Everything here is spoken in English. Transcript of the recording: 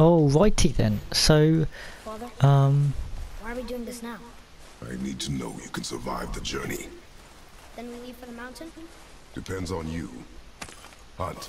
Oh, righty then. So, Father, um, why are we doing this now? I need to know you can survive the journey. Then we leave for the mountain? Depends on you. Hunt.